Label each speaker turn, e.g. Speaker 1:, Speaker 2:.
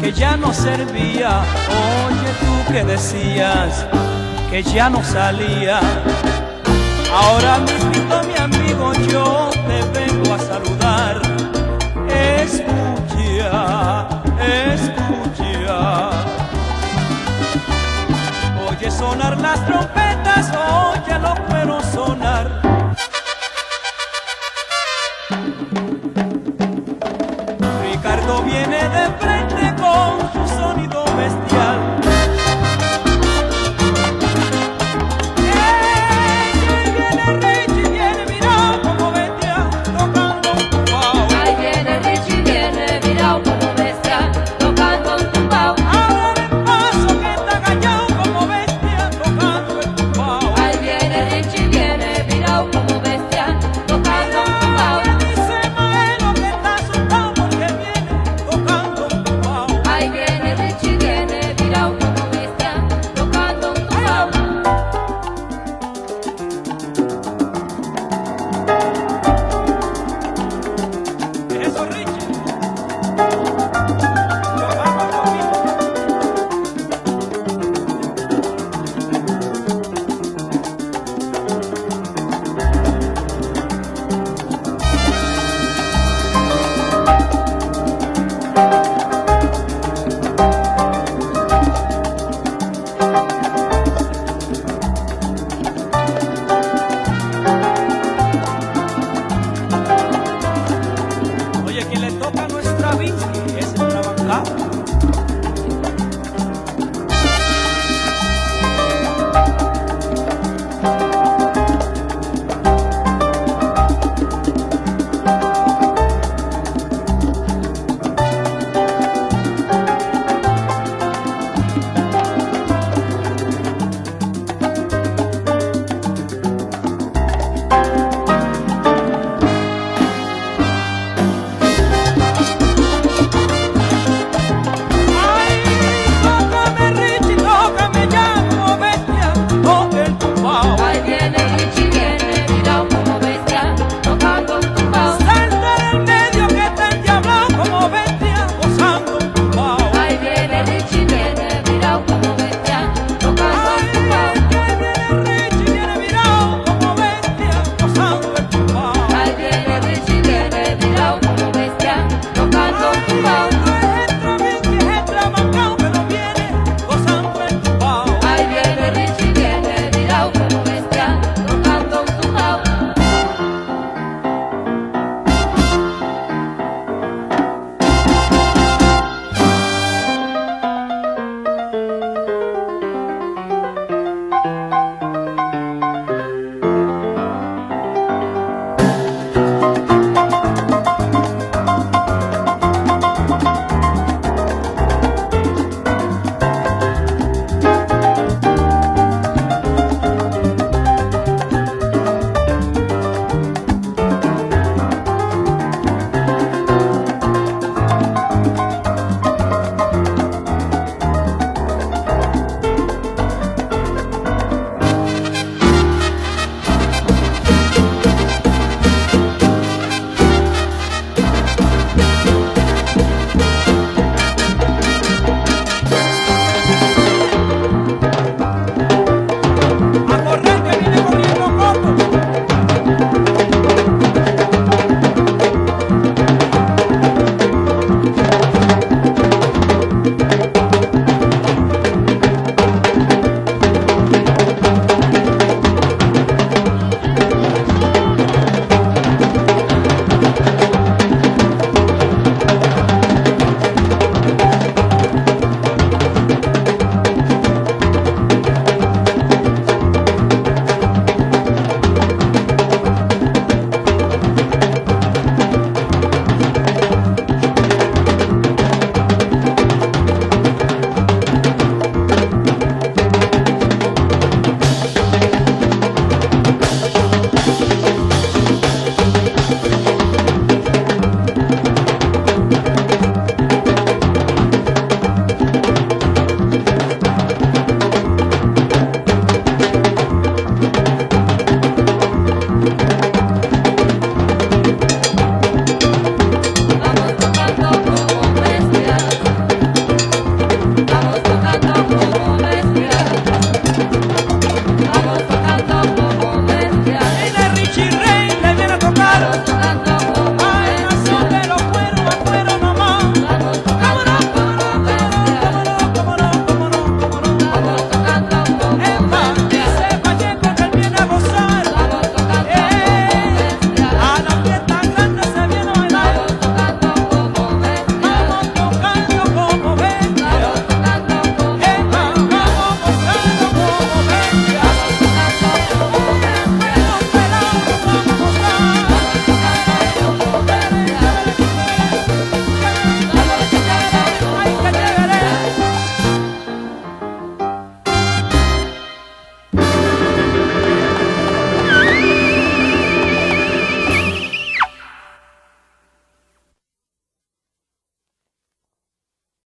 Speaker 1: que ya no servía, oye tú que decías que ya no salía. Ahora mismo mi amigo yo te vengo a saludar. Escucha, escucha. Oye sonar las trompetas, oye lo puedo sonar. Ricardo bien de